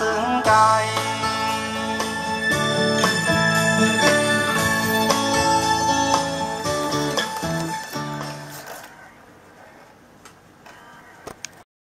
ซึ้